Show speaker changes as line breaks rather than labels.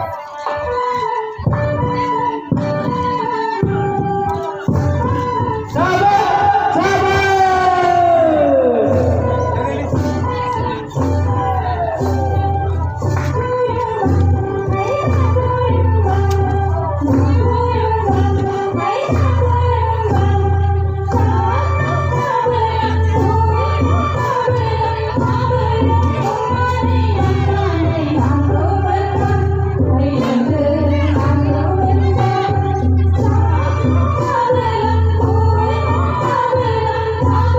Thank you. Bye.